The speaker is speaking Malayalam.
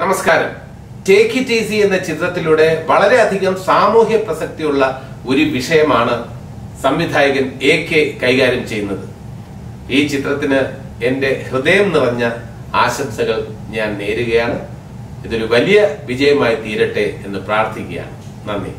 നമസ്കാരം. ടേക്ക് ഇറ്റ് ഈസി എന്ന ചിത്രത്തിലൂടെ വളരെയധികം സാമൂഹ്യ പ്രസക്തിയുള്ള ഒരു വിഷയമാണ് സംവിധായകൻ എ കെ കൈകാര്യം ചെയ്യുന്നത്. ഈ ചിത്രത്തിന് എന്റെ ഹൃദയം നിറഞ്ഞ ആശംസകൾ ഞാൻ നേരുകയാണ്. ഇതൊരു വലിയ വിജയമായി തീരട്ടെ എന്ന് പ്രാർത്ഥിക്കുകയാണ്. നന്ദി.